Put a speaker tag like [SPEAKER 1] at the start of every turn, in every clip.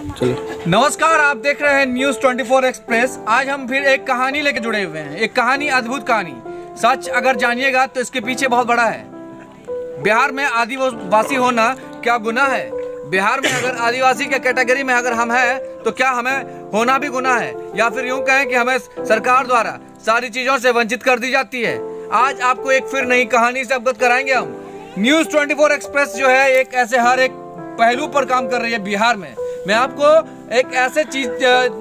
[SPEAKER 1] नमस्कार, आप देख रहे हैं न्यूज़ 24 एक्सप्रेस आज हम फिर एक कहानी लेके जुड़े हुए हैं। एक कहानी, अद्भुत कहानी। सच अगर जानिएगा तो इसके पीछे बहुत बड़ा है। बिहार में आदिवासी होना क्या गुना है? बिहार में अगर आदिवासी के कैटेगरी में अगर हम हैं तो क्या हमें होना भी गुना है? या फिर यूँ कहें कि हमें सरकार द्वारा सारी चीज़ों से वंचित कर दी जाती है? आज आपको एक फिर नई कहानी से अवगत कराएँगे हम। न्यूज़ 24 एक्सप्रेस जो है, एक ऐसे हर एक पहलू पर काम कर रही है बिहार में। मैं आपको एक ऐसे चीज़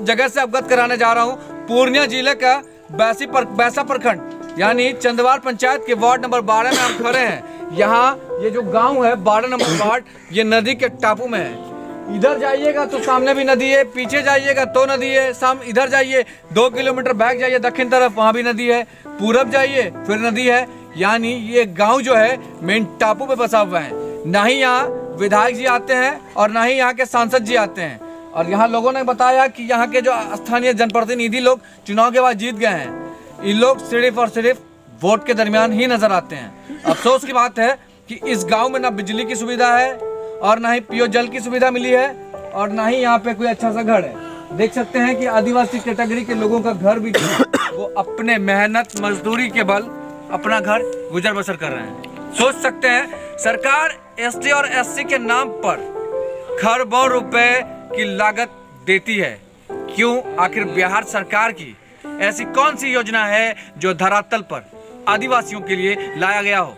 [SPEAKER 1] जगह से अवगत कराने जा रहा हूँ। पूर्णिया ज़िले का बैसी पर, बैसा प्रखंड, यानी चंदवार पंचायत के वार्ड नंबर बारह में हम खड़े हैं। यहाँ ये जो गाँव है, बारह नंबर वार्ड, ये नदी के टापू में है। इधर जाइएगा तो सामने भी नदी है, पीछे जाइएगा तो नदी है, साम, इधर जाइए, दो किलोमीटर बैक जाइए, दक्षिण तरफ़, वहाँ भी नदी है। पूरब जाइए, फिर नदी है। यानी ये गाँव जो है, मेन टापू पे बसा हुआ है। ना ही यहाँ विधायक जी आते हैं और ना ही यहाँ के सांसद जी आते हैं। और यहाँ लोगों ने बताया कि यहाँ के जो स्थानीय जनप्रतिनिधि लोग चुनाव के बाद जीत गए हैं। ये लोग सिर्फ़ और सिर्फ़ वोट के दरमियान ही नज़र आते हैं। अफसोस की बात है कि इस गाँव में ना बिजली की सुविधा है और ना ही पियो जल की सुविधा मिली है और ना ही यहाँ पे कोई अच्छा सा घर है। देख सकते हैं कि आदिवासी कैटेगरी के लोगों का घर भी वो अपने मेहनत, मजदूरी के बल अपना घर गुजर बसर कर रहे हैं। सोच सकते हैं सरकार एसटी और एससी के नाम पर खरबों रुपए की लागत देती है। क्यों? आखिर बिहार सरकार की ऐसी कौन सी योजना है जो धरातल पर आदिवासियों के लिए लाया गया हो?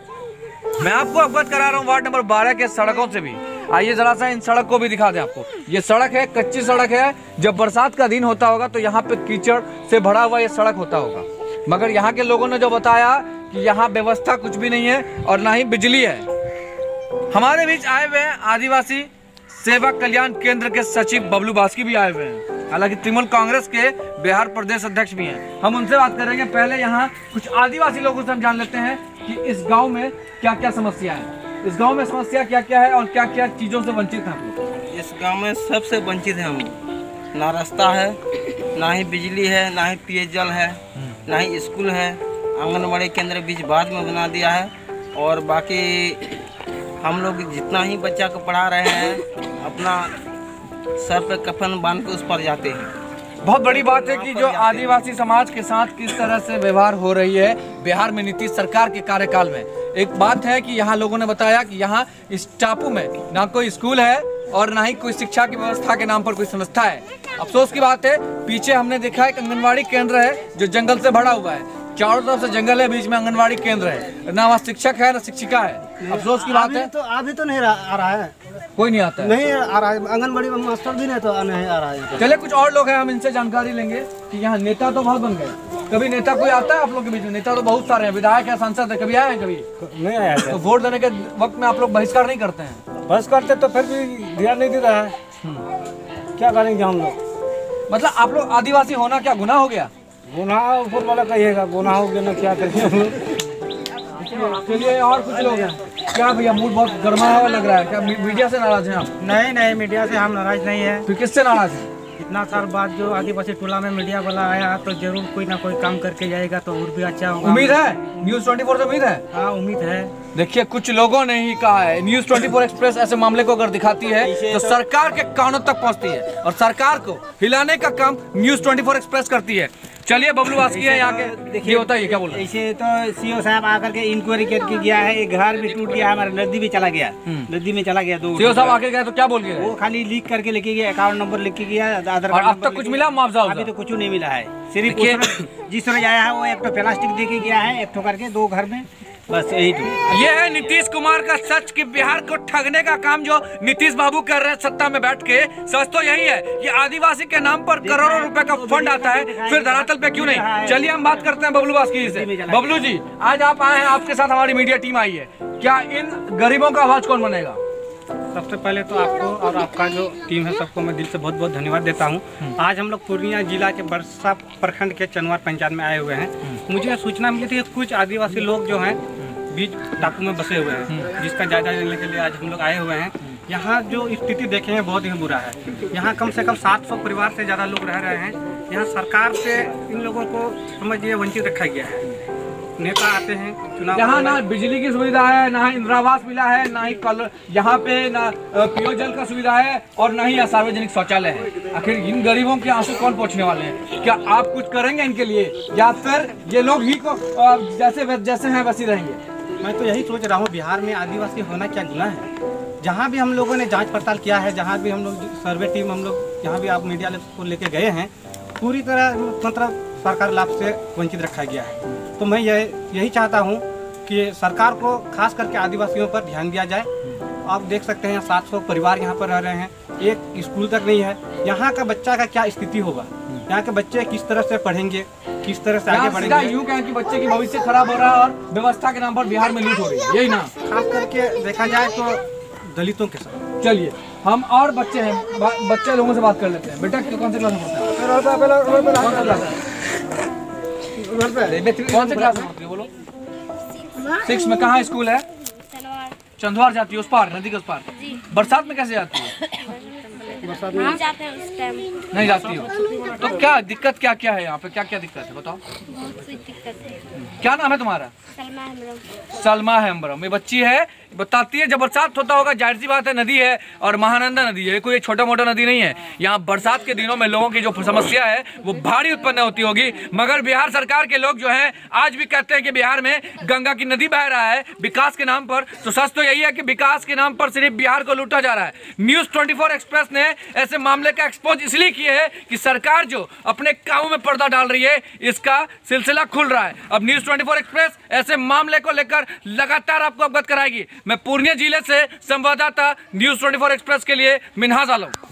[SPEAKER 1] मैं आपको अवगत करा रहा हूँ वार्ड नंबर 12 के सड़कों से भी। आइए जरा सा इन सड़क को भी दिखा दें आपको। ये सड़क है, कच्ची सड़क है। जब बरसात का दिन होता होगा तो यहाँ पे कीचड़ से भरा हुआ ये सड़क होता होगा। मगर यहाँ के लोगों ने जो बताया कि यहाँ व्यवस्था कुछ भी नहीं है और ना ही बिजली है। हमारे बीच आए हुए हैं आदिवासी सेवा कल्याण केंद्र के सचिव बबलू बास्की भी आए हुए हैं। हालाँकि तृणमूल कांग्रेस के बिहार प्रदेश अध्यक्ष भी हैं। हम उनसे बात करेंगे। पहले यहाँ कुछ आदिवासी लोगों से हम जान लेते हैं कि इस गाँव में क्या क्या समस्या है। इस गाँव में समस्या क्या क्या है और क्या क्या चीज़ों से वंचित हैं
[SPEAKER 2] इस गाँव में सबसे वंचित हैं हम। ना रास्ता है, ना ही बिजली है, ना ही पेयजल है, ना ही स्कूल है। आंगनबाड़ी केंद्र बीच बाद में बना दिया है और बाकी हम लोग जितना ही बच्चा को पढ़ा रहे हैं अपना सर पे कफन बाँध के उस पर जाते हैं।
[SPEAKER 1] बहुत बड़ी बात है कि जो आदिवासी समाज के साथ किस तरह से व्यवहार हो रही है बिहार में नीतीश सरकार के कार्यकाल में। एक बात है कि यहाँ लोगों ने बताया कि यहाँ इस टापू में ना कोई स्कूल है और ना ही कोई शिक्षा की व्यवस्था के नाम पर कोई संस्था है। अफसोस की बात है पीछे हमने देखा एक आंगनबाड़ी केंद्र है जो जंगल से भरा हुआ है। चारों तरफ़ से जंगल है बीच में आंगनबाड़ी केंद्र है। ना वहाँ शिक्षक है ना शिक्षिका है। अफसोस की बात है।
[SPEAKER 3] तो अभी तो नहीं आ रहा है।
[SPEAKER 1] कोई नहीं आता
[SPEAKER 3] नहीं आ रहा है। आंगनबाड़ी में मास्टर भी नहीं तो नहीं आ रहा है।
[SPEAKER 1] चले कुछ और लोग हैं हम इनसे जानकारी लेंगे कि यहाँ नेता तो बहुत बन गए। कभी नेता कोई आता है आप लोग के बीच में? नेता तो बहुत सारे हैं। विधायक है सांसद है कभी आए हैं कभी?
[SPEAKER 3] नहीं आया
[SPEAKER 1] तो वोट देने के वक्त में आप लोग बहिष्कार नहीं करते हैं?
[SPEAKER 3] बस करते तो फिर भी ध्यान नहीं दे रहा है क्या करेंगे हम लोग?
[SPEAKER 1] मतलब आप लोग आदिवासी होना क्या गुना हो गया?
[SPEAKER 3] गुनाह ऊपर वाला कहिएगा गुनाह हो गया ना क्या करेंगे हम लोग?
[SPEAKER 1] चलिए और कुछ लोग हैं। क्या भैया मूड बहुत गर्मा हुआ लग रहा है? क्या मीडिया से नाराज़ हैं आप?
[SPEAKER 3] नहीं नहीं मीडिया से हम नाराज़ नहीं है।
[SPEAKER 1] फिर किससे नाराज़ हैं?
[SPEAKER 3] इतना साल बाद जो आदिवासी टोला में मीडिया वाला आया तो ज़रूर कोई ना कोई काम करके जाएगा तो और भी अच्छा होगा।
[SPEAKER 1] उम्मीद है? न्यूज़ 24 से उम्मीद है?
[SPEAKER 3] हाँ उम्मीद है।
[SPEAKER 1] देखिए कुछ लोगों ने ही कहा है न्यूज़ 24 एक्सप्रेस ऐसे मामले को अगर दिखाती है तो सरकार के कानों तक पहुँचती है। और सरकार को हिलाने का काम न्यूज़ 24 एक्सप्रेस करती है। चलिए बबलू वास्की है यहाँ के। देखिए होता है क्या बोल
[SPEAKER 3] ऐसे तो सीओ साहब आकर के इंक्वायरी करके गया है एक घर भी टूट गया हमारा नदी भी चला गया। नदी में चला गया दो
[SPEAKER 1] सीओ साहब आके गया तो क्या बोल गया
[SPEAKER 3] वो खाली लीक करके लेके गया अकाउंट नंबर लिख के गया आधार कार्ड
[SPEAKER 1] अब तक कुछ मिला मुआवजा
[SPEAKER 3] अभी तो कुछ नहीं मिला है। सिर्फ़ जिस तरह आया है वो एक तो प्लास्टिक दे के गया है एक तो करके दो घर में। बस यही तो।
[SPEAKER 1] ये है नीतीश कुमार का सच कि बिहार को ठगने का काम जो नीतीश बाबू कर रहे हैं सत्ता में बैठ के सच तो यही है। कि आदिवासी के नाम पर करोड़ों रुपए का फंड आता है फिर धरातल पे क्यों नहीं? चलिए हम बात करते हैं बबलू बास्की जी से। बबलू जी आज आप आए हैं आपके साथ हमारी मीडिया टीम आई है। क्या इन गरीबों का आवाज़ कौन बनेगा?
[SPEAKER 3] सबसे पहले तो आपको और आपका जो टीम है सबको मैं दिल से बहुत बहुत धन्यवाद देता हूँ। आज हम लोग पूर्णिया जिला के बरसा प्रखंड के चनवार पंचायत में आए हुए हैं। मुझे सूचना मिली थी कि कुछ आदिवासी लोग जो हैं बीच टापू में बसे हुए हैं। जिसका जायजा लेने के लिए आज हम लोग आए हुए हैं। यहाँ जो स्थिति देखे हैं बहुत ही बुरा है। यहाँ कम से कम 700 परिवार से ज़्यादा लोग रह रहे हैं। यहाँ सरकार से इन लोगों को समझिए वंचित रखा गया है। नेता आते हैं चुनाव
[SPEAKER 1] यहाँ ना बिजली की सुविधा है ना ही इंदिरा आवास मिला है ना ही कल यहाँ पे ना पेयजल का सुविधा है और ना ही सार्वजनिक शौचालय है। आखिर इन गरीबों के आँसू कौन पहुँचने वाले हैं? क्या आप कुछ करेंगे इनके लिए? या फिर ये लोग ही को जैसे जैसे हैं वैसे रहेंगे?
[SPEAKER 3] मैं तो यही सोच रहा हूँ, बिहार में आदिवासी होना क्या गुना है? जहाँ भी हम लोगों ने जाँच पड़ताल किया है, जहाँ भी हम लोग सर्वे टीम, हम लोग जहाँ भी आप मीडिया को लेके गए हैं, पूरी तरह मतलब सरकार लाभ से वंचित रखा गया है। तो मैं यही यही चाहता हूँ कि सरकार को खास करके आदिवासियों पर ध्यान दिया जाए। आप देख सकते हैं, सात सौ परिवार यहाँ पर रह रहे हैं, एक स्कूल तक नहीं है। यहाँ का बच्चा का क्या स्थिति होगा? यहाँ के बच्चे किस तरह से पढ़ेंगे किस तरह से आगे बढ़ेंगे?
[SPEAKER 1] यूँ कहें कि बच्चे की भविष्य खराब हो रहा है और व्यवस्था के नाम पर बिहार में लूट हो रही है। यही ना?
[SPEAKER 3] खास करके देखा जाए तो दलितों के साथ।
[SPEAKER 1] चलिए हम और बच्चे हैं बच्चे लोगों से बात कर लेते हैं। बेटा कौन से क्लास में पढ़ते हैं? कौन है कौन से क्लास में बोलो। सिक्स में कहाँ स्कूल है? चंदवार जाती है उस पार नदी के उस पार। बरसात में कैसे जाती है?
[SPEAKER 4] नहीं जाते हैं उस टाइम
[SPEAKER 1] नहीं जाती हो। तो क्या दिक्कत क्या क्या है यहाँ पे? क्या क्या दिक्कत है? बताओ।
[SPEAKER 4] बहुत सी दिक्कत है।
[SPEAKER 1] क्या नाम है तुम्हारा?
[SPEAKER 4] सलमा हेम्ब्रम
[SPEAKER 1] सलमा हेम्ब्रम ये बच्ची है। बताती है, जब बरसात होता होगा, ज़ाहिर सी बात है, नदी है और महानंदा नदी है। कोई छोटा मोटा नदी नहीं है। यहाँ बरसात के दिनों में लोगों की जो समस्या है, वो भारी उत्पन्न होती होगी। मगर बिहार सरकार के लोग जो हैं, आज भी कहते हैं कि बिहार में गंगा की नदी बह रहा है, विकास के नाम पर। तो सच तो यही है कि विकास के नाम पर सिर्फ़ बिहार को लूटा जा रहा है। न्यूज़ 24 एक्सप्रेस ने ऐसे मामले का एक्सपोज इसलिए किए है कि सरकार जो अपने कामों में पर्दा डाल रही है, इसका सिलसिला खुल रहा है। अब न्यूज़ 24 एक्सप्रेस ऐसे मामले को लेकर लगातार आपको अवगत कराएगी। मैं पूर्णिया ज़िले से संवाददाता न्यूज़ 24 एक्सप्रेस के लिए मिनहाज आलम